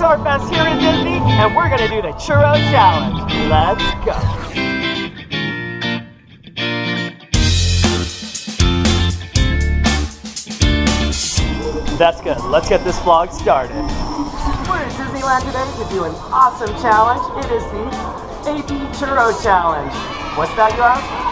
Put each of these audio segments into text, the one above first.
Pixar Fest here in Disney, and we're gonna do the Churro Challenge. Let's go. That's good. Let's get this vlog started. We're in Disneyland today to do an awesome challenge. It is the AP Churro Challenge. What's that, you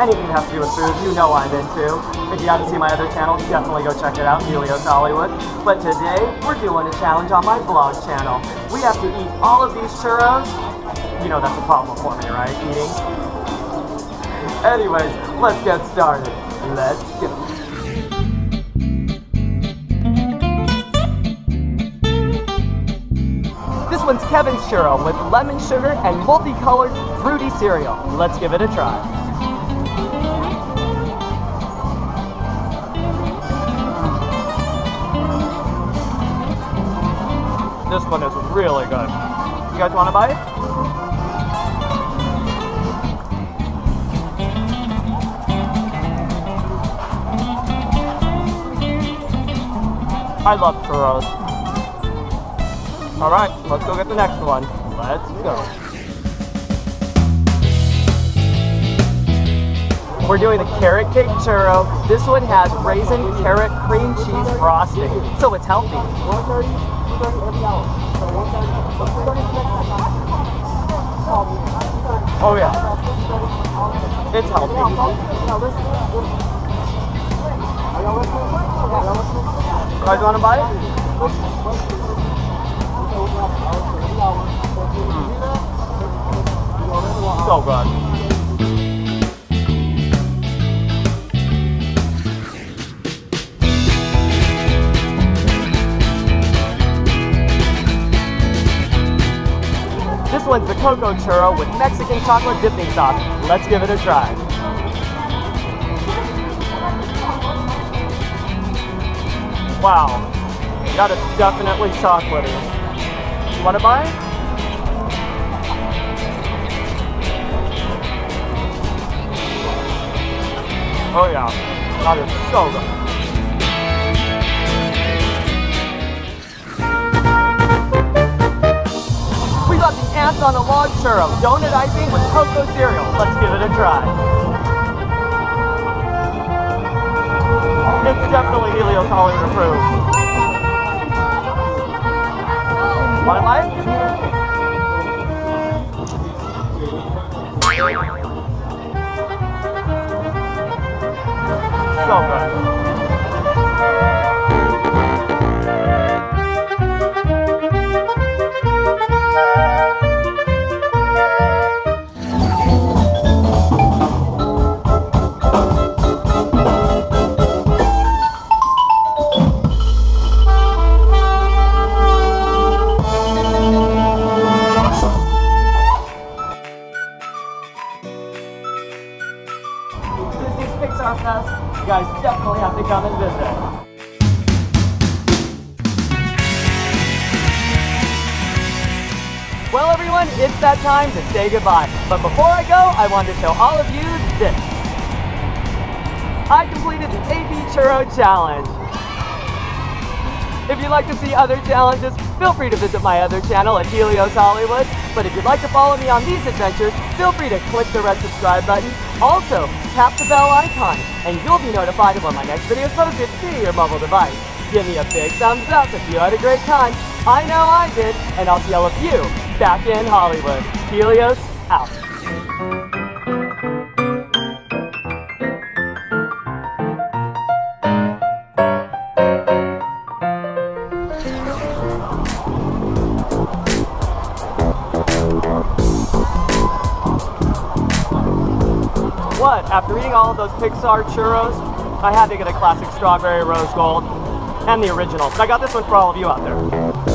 Anything has to do with food, you know I'm into. If you haven't seen my other channel, definitely go check it out, Helios Hollywood. But today, we're doing a challenge on my vlog channel. We have to eat all of these churros. You know that's a problem for me, right? Eating. Anyways, let's get started. Let's go. This one's Kevin's churro with lemon sugar and multicolored fruity cereal. Let's give it a try. This one is really good. You guys want to buy it? I love churros. All right, let's go get the next one. Let's go. We're doing the carrot cake churro. This one has raisin carrot cream cheese frosting, so it's healthy. Oh yeah, it's healthy. You guys want to buy it? Mm. So good. One's the Coco churro with Mexican chocolate dipping sauce. Let's give it a try. Wow, that is definitely chocolatey. You want to buy? Oh yeah, that is so good. On a log churro, donut icing with cocoa cereal. Let's give it a try. It's definitely Helios Hollywood approved. Want You guys definitely have to come and visit. Well, everyone, it's that time to say goodbye. But before I go, I wanted to show all of you this. I completed the AP Churro Challenge. If you'd like to see other challenges, feel free to visit my other channel at Helios Hollywood. But if you'd like to follow me on these adventures, feel free to click the red subscribe button. Also, tap the bell icon, and you'll be notified of when my next video is posted to your mobile device. Give me a big thumbs up if you had a great time. I know I did, and I'll see all of you back in Hollywood. Helios out. What? After eating all of those Pixar churros, I had to get a classic strawberry rose gold and the original. So I got this one for all of you out there.